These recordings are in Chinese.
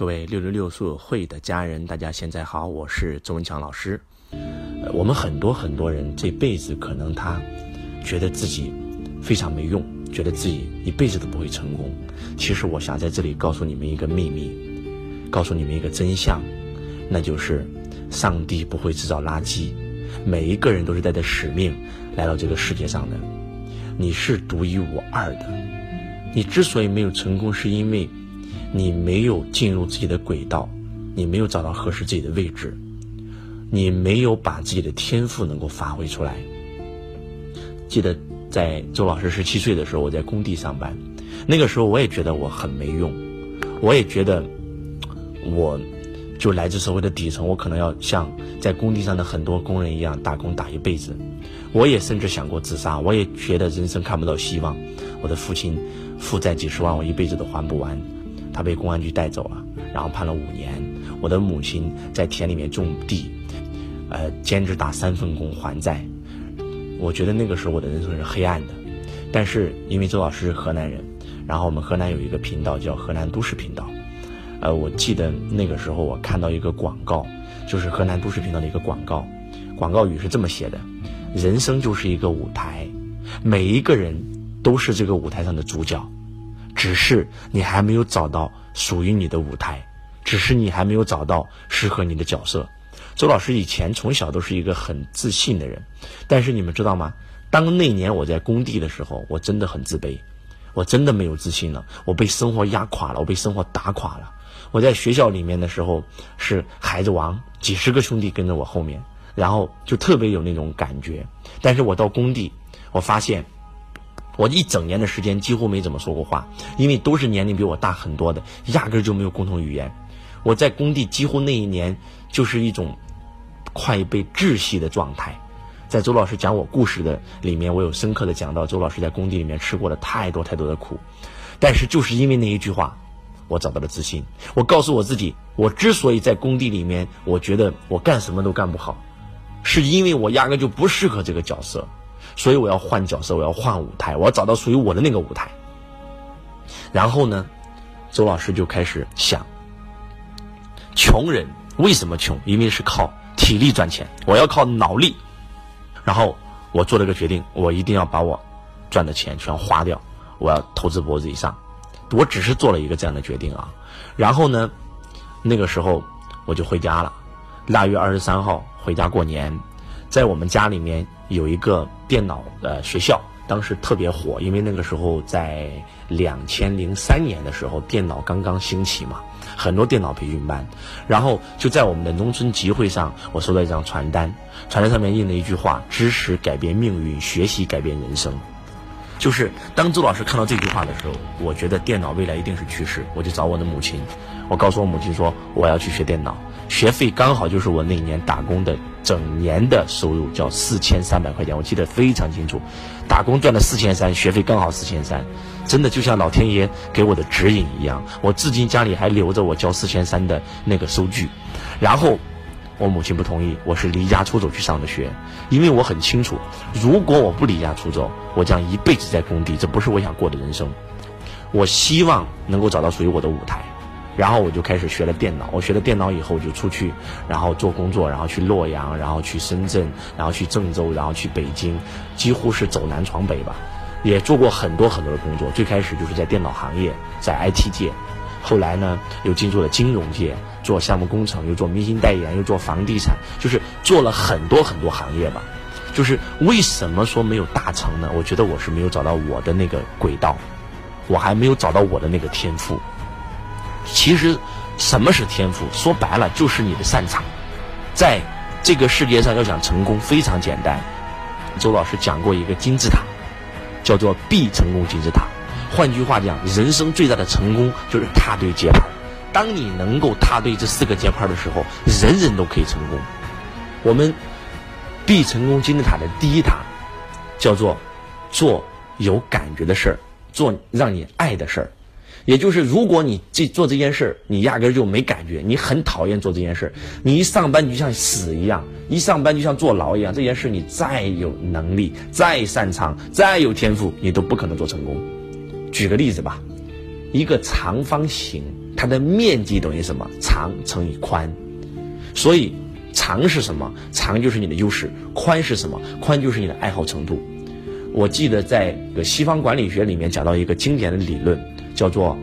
各位六六六书友会的家人，大家现在好，我是周文强老师。我们很多很多人这辈子可能他觉得自己非常没用，觉得自己一辈子都不会成功。其实我想在这里告诉你们一个秘密，告诉你们一个真相，那就是上帝不会制造垃圾，每一个人都是带着使命来到这个世界上的。你是独一无二的，你之所以没有成功，是因为。你没有进入自己的轨道，你没有找到合适自己的位置，你没有把自己的天赋能够发挥出来。记得在周老师十七岁的时候，我在工地上班，那个时候我也觉得我很没用，我也觉得我就来自社会的底层，我可能要像在工地上的很多工人一样打工打一辈子。我也甚至想过自杀，我也觉得人生看不到希望。我的父亲负债几十万，我一辈子都还不完。他被公安局带走了，然后判了五年。我的母亲在田里面种地，呃，兼职打三份工还债。我觉得那个时候我的人生是黑暗的。但是因为周老师是河南人，然后我们河南有一个频道叫河南都市频道。呃，我记得那个时候我看到一个广告，就是河南都市频道的一个广告，广告语是这么写的：人生就是一个舞台，每一个人都是这个舞台上的主角。只是你还没有找到属于你的舞台，只是你还没有找到适合你的角色。周老师以前从小都是一个很自信的人，但是你们知道吗？当那年我在工地的时候，我真的很自卑，我真的没有自信了，我被生活压垮了，我被生活打垮了。我在学校里面的时候是孩子王，几十个兄弟跟着我后面，然后就特别有那种感觉。但是我到工地，我发现。我一整年的时间几乎没怎么说过话，因为都是年龄比我大很多的，压根就没有共同语言。我在工地几乎那一年就是一种快被窒息的状态。在周老师讲我故事的里面，我有深刻的讲到周老师在工地里面吃过了太多太多的苦，但是就是因为那一句话，我找到了自信。我告诉我自己，我之所以在工地里面，我觉得我干什么都干不好，是因为我压根就不适合这个角色。所以我要换角色，我要换舞台，我要找到属于我的那个舞台。然后呢，周老师就开始想：穷人为什么穷？因为是靠体力赚钱，我要靠脑力。然后我做了个决定，我一定要把我赚的钱全花掉，我要投资脖子以上。我只是做了一个这样的决定啊。然后呢，那个时候我就回家了，腊月二十三号回家过年。在我们家里面有一个电脑的学校，当时特别火，因为那个时候在两千零三年的时候，电脑刚刚兴起嘛，很多电脑培训班。然后就在我们的农村集会上，我收到一张传单，传单上面印了一句话：“知识改变命运，学习改变人生。”就是当周老师看到这句话的时候，我觉得电脑未来一定是趋势，我就找我的母亲，我告诉我母亲说我要去学电脑，学费刚好就是我那年打工的整年的收入，叫四千三百块钱，我记得非常清楚，打工赚了四千三，学费刚好四千三，真的就像老天爷给我的指引一样，我至今家里还留着我交四千三的那个收据，然后。我母亲不同意，我是离家出走去上的学，因为我很清楚，如果我不离家出走，我将一辈子在工地，这不是我想过的人生。我希望能够找到属于我的舞台，然后我就开始学了电脑。我学了电脑以后我就出去，然后做工作，然后去洛阳，然后去深圳，然后去郑州，然后去北京，几乎是走南闯北吧，也做过很多很多的工作。最开始就是在电脑行业，在 IT 界。后来呢，又进入了金融界，做项目工程，又做明星代言，又做房地产，就是做了很多很多行业吧。就是为什么说没有大成呢？我觉得我是没有找到我的那个轨道，我还没有找到我的那个天赋。其实，什么是天赋？说白了就是你的擅长。在这个世界上，要想成功非常简单。周老师讲过一个金字塔，叫做必成功金字塔。换句话讲，人生最大的成功就是踏对节拍。当你能够踏对这四个节拍的时候，人人都可以成功。我们必成功金字塔的第一塔叫做做有感觉的事儿，做让你爱的事儿。也就是，如果你这做这件事儿，你压根儿就没感觉，你很讨厌做这件事儿，你一上班就像死一样，一上班就像坐牢一样。这件事你再有能力、再擅长、再有天赋，你都不可能做成功。举个例子吧，一个长方形它的面积等于什么？长乘以宽。所以长是什么？长就是你的优势。宽是什么？宽就是你的爱好程度。我记得在西方管理学里面讲到一个经典的理论，叫做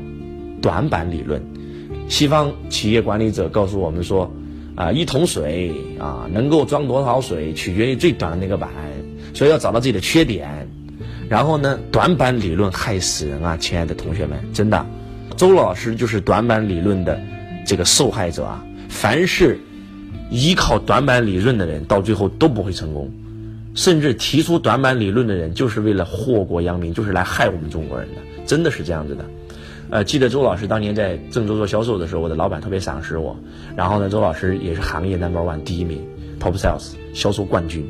短板理论。西方企业管理者告诉我们说，啊，一桶水啊，能够装多少水，取决于最短的那个板。所以要找到自己的缺点。然后呢，短板理论害死人啊，亲爱的同学们，真的，周老师就是短板理论的这个受害者啊。凡是依靠短板理论的人，到最后都不会成功。甚至提出短板理论的人，就是为了祸国殃民，就是来害我们中国人的，真的是这样子的。呃，记得周老师当年在郑州做销售的时候，我的老板特别赏识我。然后呢，周老师也是行业 number one 第一名，top sales 销售冠军。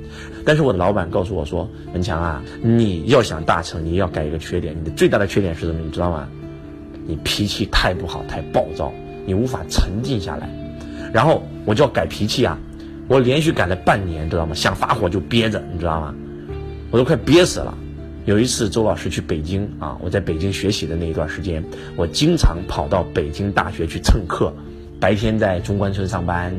但是我的老板告诉我说：“文强啊，你要想大成，你要改一个缺点。你的最大的缺点是什么？你知道吗？你脾气太不好，太暴躁，你无法沉静下来。然后我就要改脾气啊。”我连续改了半年，知道吗？想发火就憋着，你知道吗？我都快憋死了。有一次，周老师去北京啊，我在北京学习的那一段时间，我经常跑到北京大学去蹭课。白天在中关村上班，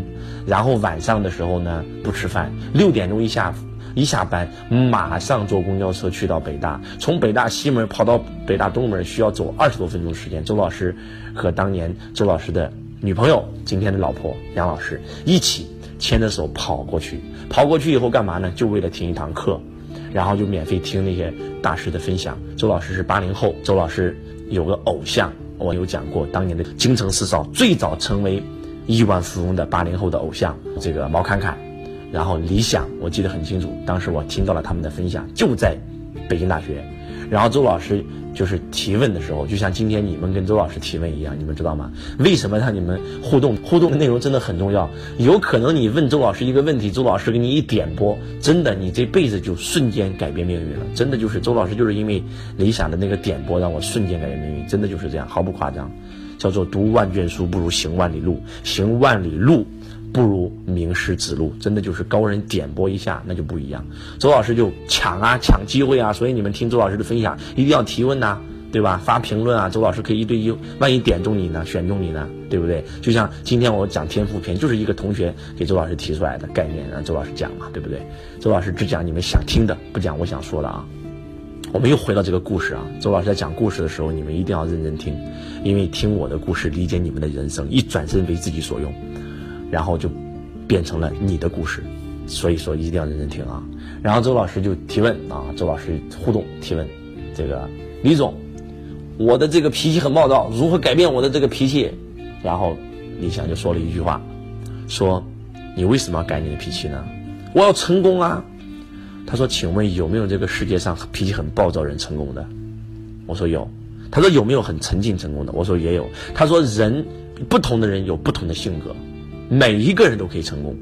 然后晚上的时候呢不吃饭，六点钟一下一下班，马上坐公交车去到北大，从北大西门跑到北大东门需要走二十多分钟时间。周老师和当年周老师的女朋友，今天的老婆杨老师一起。牵着手跑过去，跑过去以后干嘛呢？就为了听一堂课，然后就免费听那些大师的分享。周老师是八零后，周老师有个偶像，我有讲过，当年的京城四少最早成为亿万富翁的八零后的偶像，这个毛侃侃，然后李想，我记得很清楚，当时我听到了他们的分享，就在北京大学，然后周老师。就是提问的时候，就像今天你们跟周老师提问一样，你们知道吗？为什么让你们互动？互动的内容真的很重要。有可能你问周老师一个问题，周老师给你一点拨，真的，你这辈子就瞬间改变命运了。真的就是周老师就是因为理想的那个点拨，让我瞬间改变命运，真的就是这样，毫不夸张。叫做读万卷书不如行万里路，行万里路。不如名师指路，真的就是高人点拨一下，那就不一样。周老师就抢啊，抢机会啊，所以你们听周老师的分享一定要提问呐，对吧？发评论啊，周老师可以一对一，万一点中你呢，选中你呢，对不对？就像今天我讲天赋篇，就是一个同学给周老师提出来的概念，让周老师讲嘛，对不对？周老师只讲你们想听的，不讲我想说的啊。我们又回到这个故事啊，周老师在讲故事的时候，你们一定要认真听，因为听我的故事，理解你们的人生，一转身为自己所用。然后就变成了你的故事，所以说一定要认真听啊。然后周老师就提问啊，周老师互动提问，这个李总，我的这个脾气很暴躁，如何改变我的这个脾气？然后李想就说了一句话，说你为什么要改你的脾气呢？我要成功啊。他说，请问有没有这个世界上脾气很暴躁人成功的？我说有。他说有没有很沉静成功的？我说也有。他说人不同的人有不同的性格。每一个人都可以成功。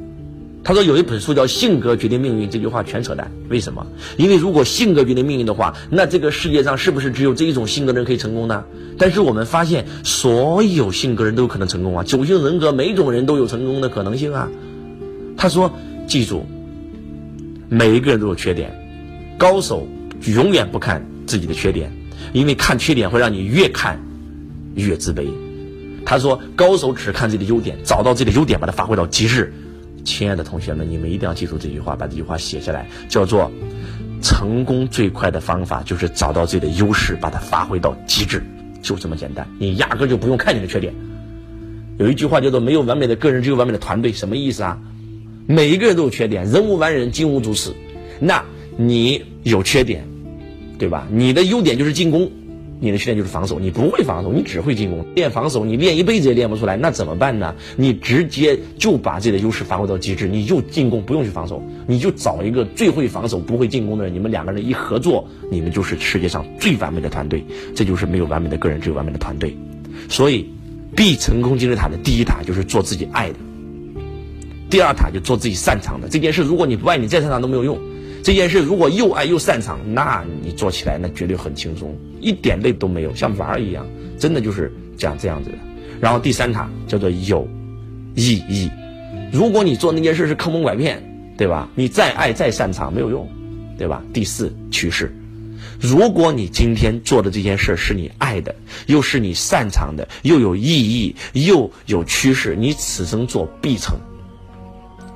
他说有一本书叫《性格决定命运》，这句话全扯淡。为什么？因为如果性格决定命运的话，那这个世界上是不是只有这一种性格的人可以成功呢？但是我们发现，所有性格人都有可能成功啊！九型人格，每种人都有成功的可能性啊。他说：“记住，每一个人都有缺点，高手永远不看自己的缺点，因为看缺点会让你越看越自卑。”他说：“高手只看自己的优点，找到自己的优点，把它发挥到极致。”亲爱的同学们，你们一定要记住这句话，把这句话写下来，叫做“成功最快的方法就是找到自己的优势，把它发挥到极致，就这么简单。你压根就不用看你的缺点。”有一句话叫做“没有完美的个人，只有完美的团队”，什么意思啊？每一个人都有缺点，人无完人，金无足赤。那你有缺点，对吧？你的优点就是进攻。你的训练就是防守，你不会防守，你只会进攻。练防守，你练一辈子也练不出来，那怎么办呢？你直接就把自己的优势发挥到极致，你就进攻，不用去防守，你就找一个最会防守、不会进攻的人，你们两个人一合作，你们就是世界上最完美的团队。这就是没有完美的个人，只有完美的团队。所以，必成功金字塔的第一塔就是做自己爱的，第二塔就做自己擅长的。这件事，如果你不爱你再擅长都没有用。这件事如果又爱又擅长，那你做起来那绝对很轻松，一点累都没有，像玩儿一样，真的就是这样这样子的。然后第三塔叫做有意义。如果你做那件事是坑蒙拐骗，对吧？你再爱再擅长没有用，对吧？第四趋势，如果你今天做的这件事是你爱的，又是你擅长的，又有意义，又有趋势，你此生做必成。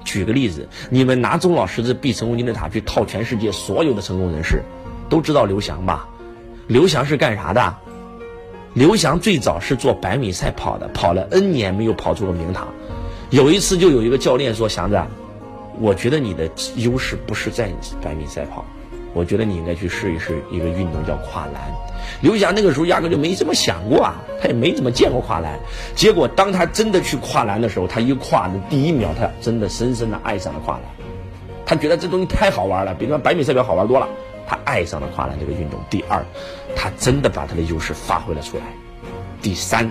举个例子，你们拿钟老师这必成功金字塔去套全世界所有的成功人士，都知道刘翔吧？刘翔是干啥的？刘翔最早是做百米赛跑的，跑了 N 年没有跑出个名堂。有一次就有一个教练说：“祥子，我觉得你的优势不是在百米赛跑。”我觉得你应该去试一试一个运动叫跨栏。刘翔那个时候压根就没这么想过啊，他也没怎么见过跨栏。结果当他真的去跨栏的时候，他一跨的第一秒，他真的深深的爱上了跨栏。他觉得这东西太好玩了，比那百米赛跑好玩多了。他爱上了跨栏这个运动。第二，他真的把他的优势发挥了出来。第三。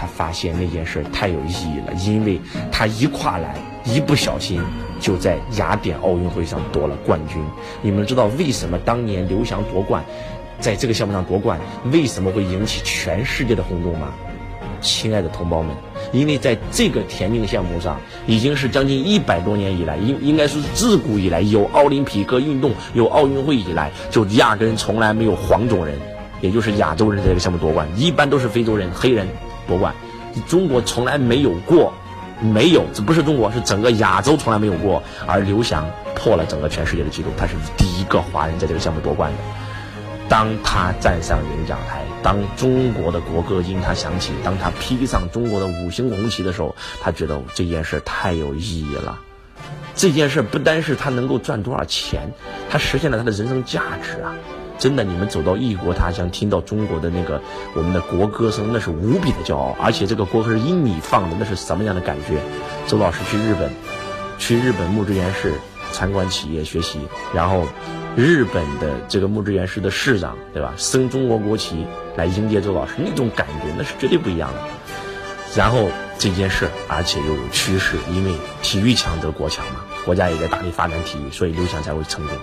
他发现那件事太有意义了，因为他一跨栏，一不小心就在雅典奥运会上夺了冠军。你们知道为什么当年刘翔夺冠，在这个项目上夺冠，为什么会引起全世界的轰动吗？亲爱的同胞们，因为在这个田径项目上，已经是将近一百多年以来，应应该是自古以来有奥林匹克运动、有奥运会以来，就压根从来没有黄种人，也就是亚洲人在这个项目夺冠，一般都是非洲人、黑人。夺冠，中国从来没有过，没有，这不是中国，是整个亚洲从来没有过。而刘翔破了整个全世界的纪录，他是第一个华人在这个项目夺冠的。当他站上领奖台，当中国的国歌因他响起，当他披上中国的五星红旗的时候，他觉得这件事太有意义了。这件事不单是他能够赚多少钱，他实现了他的人生价值啊。真的，你们走到异国他乡，听到中国的那个我们的国歌声，那是无比的骄傲。而且这个国歌是因你放的，那是什么样的感觉？周老师去日本，去日本木之原市参观企业学习，然后日本的这个木之原市的市长，对吧？升中国国旗来迎接周老师，那种感觉那是绝对不一样的。然后这件事，而且又有趋势，因为体育强则国强嘛，国家也在大力发展体育，所以刘翔才会成功。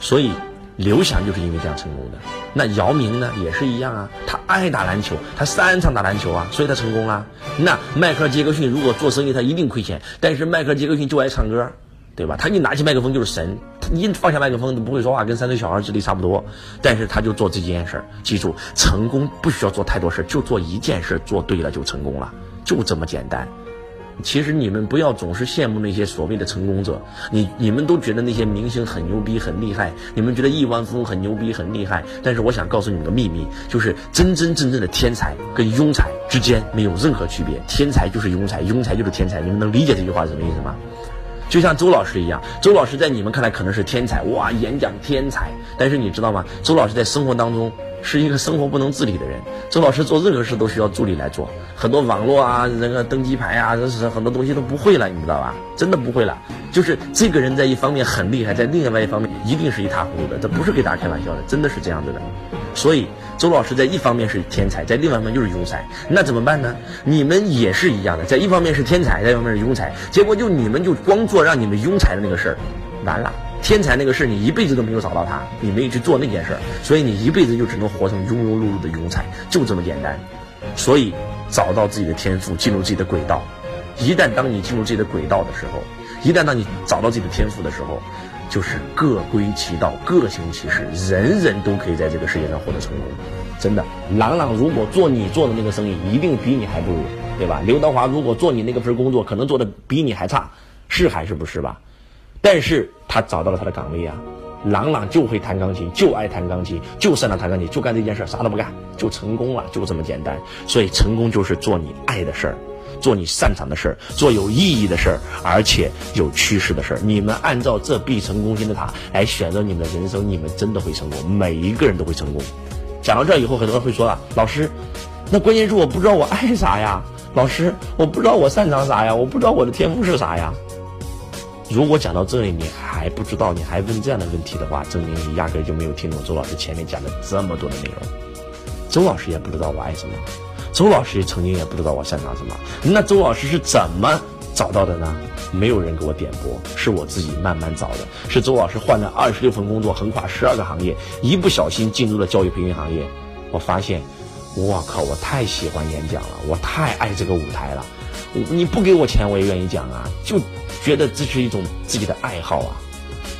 所以。刘翔就是因为这样成功的。那姚明呢，也是一样啊。他爱打篮球，他擅长打篮球啊，所以他成功了。那迈克尔·杰克逊如果做生意，他一定亏钱。但是迈克尔·杰克逊就爱唱歌，对吧？他一拿起麦克风就是神，他一放下麦克风都不会说话，跟三岁小孩智力差不多。但是他就做这件事儿。记住，成功不需要做太多事儿，就做一件事，做对了就成功了，就这么简单。其实你们不要总是羡慕那些所谓的成功者，你你们都觉得那些明星很牛逼很厉害，你们觉得亿万富翁很牛逼很厉害，但是我想告诉你们个秘密，就是真真正正的天才跟庸才之间没有任何区别，天才就是庸才，庸才就是天才，你们能理解这句话是什么意思吗？就像周老师一样，周老师在你们看来可能是天才，哇，演讲天才，但是你知道吗？周老师在生活当中。是一个生活不能自理的人。周老师做任何事都需要助理来做，很多网络啊、那个登机牌啊，这是很多东西都不会了，你知道吧？真的不会了。就是这个人在一方面很厉害，在另外一方面一定是一塌糊涂的。这不是给大家开玩笑的，真的是这样子的。所以周老师在一方面是天才，在另外一方面就是庸才。那怎么办呢？你们也是一样的，在一方面是天才，在一方面是庸才。结果就你们就光做让你们庸才的那个事儿，完了。天才那个事你一辈子都没有找到他，你没有去做那件事所以你一辈子就只能活成庸庸碌碌的庸才，就这么简单。所以找到自己的天赋，进入自己的轨道。一旦当你进入自己的轨道的时候，一旦当你找到自己的天赋的时候，就是各归其道，各行其事，人人都可以在这个世界上获得成功。真的，朗朗如果做你做的那个生意，一定比你还不如，对吧？刘德华如果做你那个份工作，可能做的比你还差，是还是不是吧？但是他找到了他的岗位啊，朗朗就会弹钢琴，就爱弹钢琴，就擅长弹钢琴，就干这件事儿，啥都不干就成功了，就这么简单。所以成功就是做你爱的事儿，做你擅长的事儿，做有意义的事儿，而且有趋势的事儿。你们按照这必成功金字塔来选择你们的人生，你们真的会成功，每一个人都会成功。讲到这儿以后，很多人会说了，老师，那关键是我不知道我爱啥呀，老师，我不知道我擅长啥呀，我不知道我的天赋是啥呀。如果讲到这里你还不知道，你还问这样的问题的话，证明你压根儿就没有听懂周老师前面讲的这么多的内容。周老师也不知道我爱什么，周老师曾经也不知道我擅长什么。那周老师是怎么找到的呢？没有人给我点拨，是我自己慢慢找的。是周老师换了二十六份工作，横跨十二个行业，一不小心进入了教育培训行业。我发现，我靠，我太喜欢演讲了，我太爱这个舞台了。你不给我钱，我也愿意讲啊，就。觉得这是一种自己的爱好啊，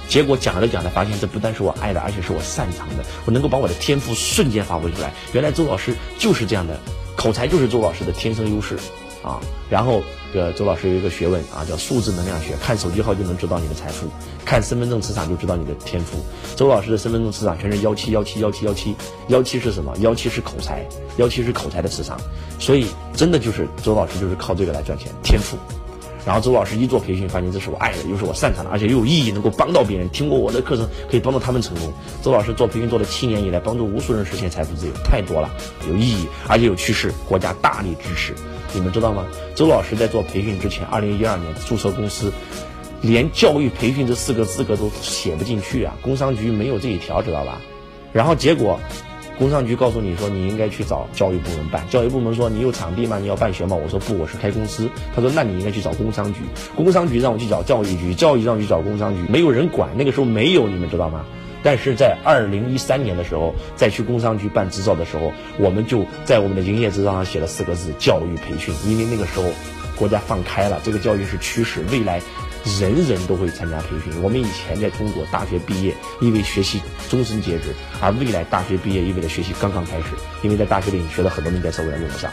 结果讲着讲着发现，这不但是我爱的，而且是我擅长的，我能够把我的天赋瞬间发挥出来。原来周老师就是这样的，口才就是周老师的天生优势。啊，然后，呃，周老师有一个学问啊，叫数字能量学，看手机号就能知道你的财富，看身份证磁场就知道你的天赋。周老师的身份证磁场全是幺七幺七幺七幺七，幺七是什么？幺七是口才，幺七是口才的磁场，所以真的就是周老师就是靠这个来赚钱，天赋。然后周老师一做培训，发现这是我爱的，又是我擅长的，而且又有意义，能够帮到别人。听过我的课程，可以帮助他们成功。周老师做培训做了七年以来，帮助无数人实现财富自由，太多了，有意义，而且有趋势，国家大力支持。你们知道吗？周老师在做培训之前，二零一二年注册公司，连教育培训这四个资格都写不进去啊！工商局没有这一条，知道吧？然后结果，工商局告诉你说你应该去找教育部门办。教育部门说你有场地吗？你要办学吗？我说不，我是开公司。他说那你应该去找工商局。工商局让我去找教育局，教育让我去找工商局，没有人管。那个时候没有，你们知道吗？但是在二零一三年的时候，在去工商局办执照的时候，我们就在我们的营业执照上写了四个字：教育培训。因为那个时候，国家放开了，这个教育是趋势，未来人人都会参加培训。我们以前在中国大学毕业意味学习终身截止，而未来大学毕业意味着学习刚刚开始。因为在大学里你学了很多，东西在社会上用不上，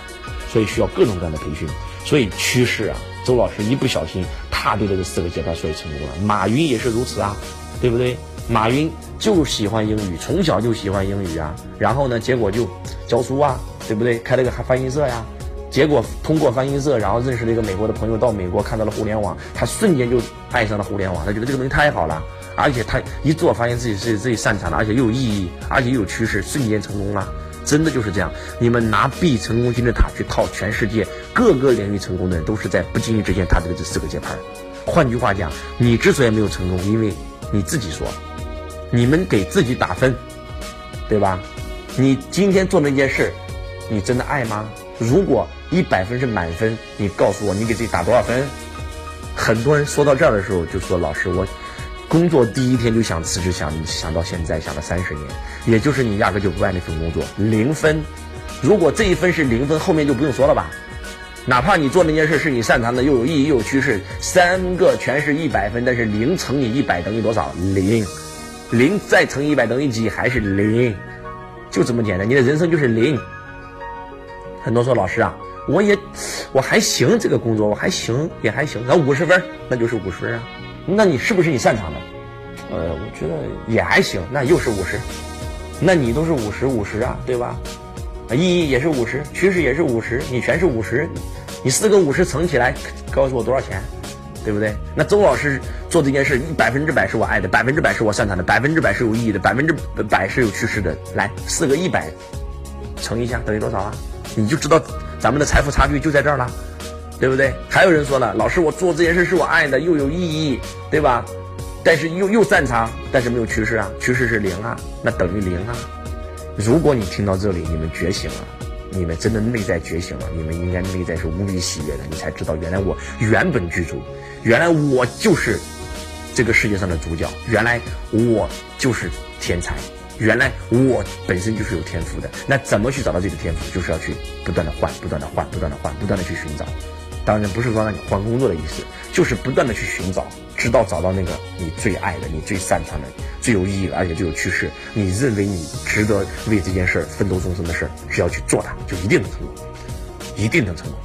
所以需要各种各样的培训。所以趋势啊，周老师一不小心踏对了这四个阶段，所以成功了。马云也是如此啊，对不对？马云就喜欢英语，从小就喜欢英语啊，然后呢，结果就教书啊，对不对？开了个翻译社呀，结果通过翻译社，然后认识了一个美国的朋友，到美国看到了互联网，他瞬间就爱上了互联网，他觉得这个东西太好了，而且他一做发现自己是自己擅长的，而且又有意义，而且又有趋势，瞬间成功了，真的就是这样。你们拿 B 成功金字塔去套全世界各个领域成功的人，都是在不经意之间踏对了这四个节拍。换句话讲，你之所以没有成功，因为你自己说。你们给自己打分，对吧？你今天做那件事，你真的爱吗？如果一百分是满分，你告诉我你给自己打多少分？很多人说到这儿的时候就说：“老师，我工作第一天就想辞职，想想到现在想了三十年，也就是你压根就不爱那份工作，零分。如果这一分是零分，后面就不用说了吧？哪怕你做那件事是你擅长的，又有意义又有趋势，三个全是一百分，但是零乘以一百等于多少？零。”零再乘一百等于几？还是零，就这么简单。你的人生就是零。很多说老师啊，我也我还行，这个工作我还行，也还行。那五十分，那就是五十分啊。那你是不是你擅长的？呃，我觉得也还行，那又是五十。那你都是五十五十啊，对吧？意义也是五十，趋势也是五十，你全是五十。你四个五十乘起来，告诉我多少钱？对不对？那周老师做这件事，一百分之百是我爱的，百分之百是我擅长的，百分之百是有意义的，百分之百是有趋势的。来，四个一百乘一下等于多少啊？你就知道咱们的财富差距就在这儿了，对不对？还有人说了，老师，我做这件事是我爱的，又有意义，对吧？但是又又擅长，但是没有趋势啊，趋势是零啊，那等于零啊。如果你听到这里，你们觉醒了。你们真的内在觉醒了，你们应该内在是无比喜悦的。你才知道，原来我原本具足，原来我就是这个世界上的主角，原来我就是天才，原来我本身就是有天赋的。那怎么去找到这个天赋？就是要去不断的换，不断的换，不断的换，不断的去寻找。当然不是说让你换工作的意思，就是不断的去寻找，直到找到那个你最爱的、你最擅长的、最有意义的，而且最有趋势，你认为你值得为这件事奋斗终生的事儿，只要去做它，就一定能成功，一定能成功。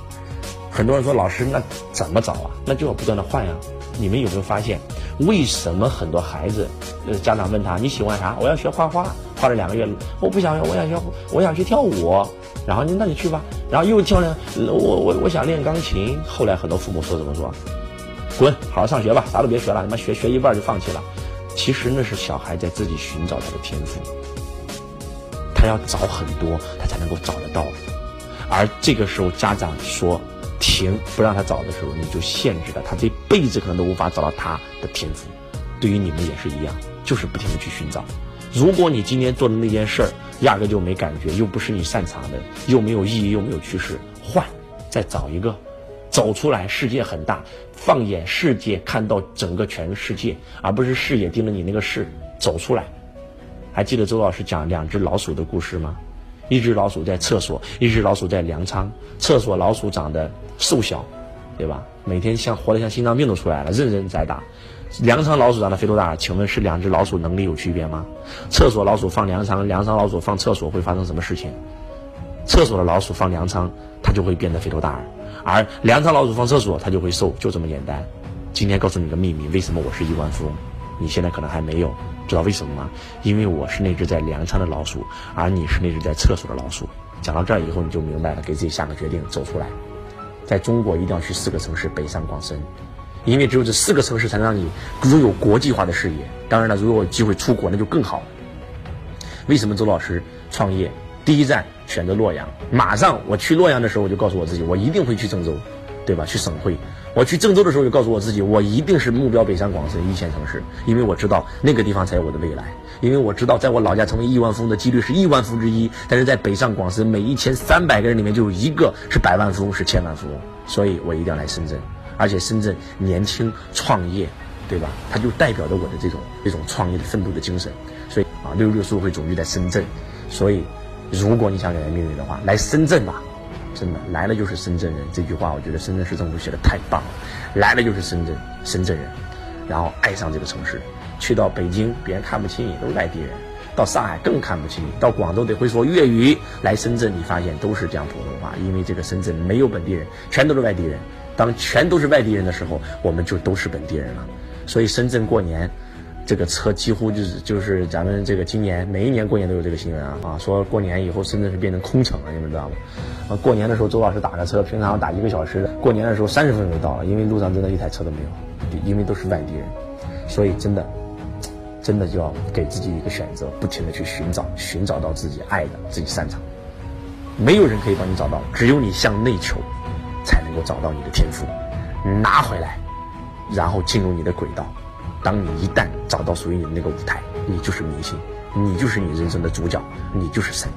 很多人说老师，那怎么找啊？那就要不断的换呀。你们有没有发现，为什么很多孩子，呃，家长问他你喜欢啥？我要学画画，画了两个月，我不想学，我想学，我想去跳舞。然后你那你去吧。然后又教练，我我我想练钢琴。后来很多父母说怎么说？滚，好好上学吧，啥都别学了，他妈学学一半就放弃了。其实那是小孩在自己寻找他的天赋，他要找很多，他才能够找得到。而这个时候家长说。停，不让他找的时候，你就限制了他这辈子可能都无法找到他的天赋。对于你们也是一样，就是不停的去寻找。如果你今天做的那件事儿压根就没感觉，又不是你擅长的，又没有意义，又没有趋势，换，再找一个，走出来。世界很大，放眼世界，看到整个全世界，而不是视野盯着你那个事，走出来。还记得周老师讲两只老鼠的故事吗？一只老鼠在厕所，一只老鼠在粮仓。厕所老鼠长得瘦小，对吧？每天像活得像心脏病都出来了，任人宰打。粮仓老鼠长得肥头大耳？请问是两只老鼠能力有区别吗？厕所老鼠放粮仓，粮仓老鼠放厕所会发生什么事情？厕所的老鼠放粮仓，它就会变得肥头大耳；而粮仓老鼠放厕所，它就会瘦，就这么简单。今天告诉你个秘密，为什么我是亿万富翁？你现在可能还没有知道为什么吗？因为我是那只在粮仓的老鼠，而你是那只在厕所的老鼠。讲到这儿以后，你就明白了，给自己下个决定，走出来。在中国一定要去四个城市，北上广深，因为只有这四个城市才能让你拥有国际化的视野。当然了，如果有机会出国，那就更好。为什么周老师创业第一站选择洛阳？马上我去洛阳的时候，我就告诉我自己，我一定会去郑州，对吧？去省会。我去郑州的时候，就告诉我自己，我一定是目标北上广深一线城市，因为我知道那个地方才有我的未来。因为我知道，在我老家成为亿万富翁的几率是亿万分之一，但是在北上广深，每一千三百个人里面就有一个是百万富翁，是千万富翁。所以我一定要来深圳，而且深圳年轻创业，对吧？它就代表着我的这种这种创业的奋斗的精神。所以啊，六六书会总部在深圳，所以如果你想改变命运的话，来深圳吧。真的来了就是深圳人，这句话我觉得深圳市政府写的太棒了。来了就是深圳，深圳人，然后爱上这个城市。去到北京，别人看不起你，都是外地人；到上海更看不起你；到广州得会说粤语。来深圳，你发现都是讲普通话，因为这个深圳没有本地人，全都是外地人。当全都是外地人的时候，我们就都是本地人了。所以深圳过年。这个车几乎就是就是咱们这个今年每一年过年都有这个新闻啊啊，说过年以后深圳是变成空城了，你们知道吗？啊，过年的时候周老师打个车，平常打一个小时的，过年的时候三十分钟就到了，因为路上真的一台车都没有，因为都是外地人，所以真的真的就要给自己一个选择，不停的去寻找，寻找到自己爱的、自己擅长。没有人可以帮你找到，只有你向内求，才能够找到你的天赋，拿回来，然后进入你的轨道。当你一旦找到属于你的那个舞台，你就是明星，你就是你人生的主角，你就是神，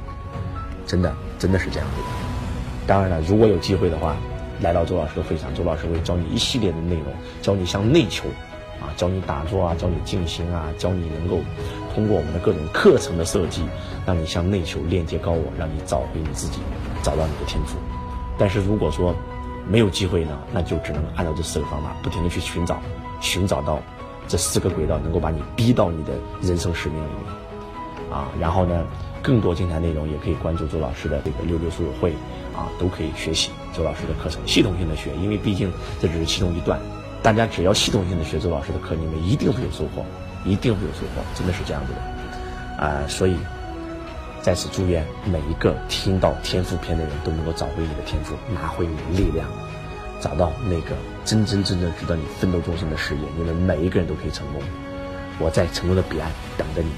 真的，真的是这样子的。当然了，如果有机会的话，来到周老师的会场，周老师会教你一系列的内容，教你向内求，啊，教你打坐啊，教你静心啊，教你能够通过我们的各种课程的设计，让你向内求，链接高我，让你找回你自己，找到你的天赋。但是如果说没有机会呢，那就只能按照这四个方法，不停的去寻找，寻找到。这四个轨道能够把你逼到你的人生使命里面，啊，然后呢，更多精彩内容也可以关注周老师的这个六六书友会，啊，都可以学习周老师的课程，系统性的学，因为毕竟这只是其中一段，大家只要系统性的学周老师的课，你们一定会有收获，一定会有收获，真的是这样子的，啊，所以在此祝愿每一个听到天赋篇的人都能够找回你的天赋，拿回你的力量。找到那个真真正正值得你奋斗终身的事业，你们每一个人都可以成功。我在成功的彼岸等着你，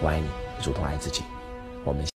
我爱你，如同爱自己。我们。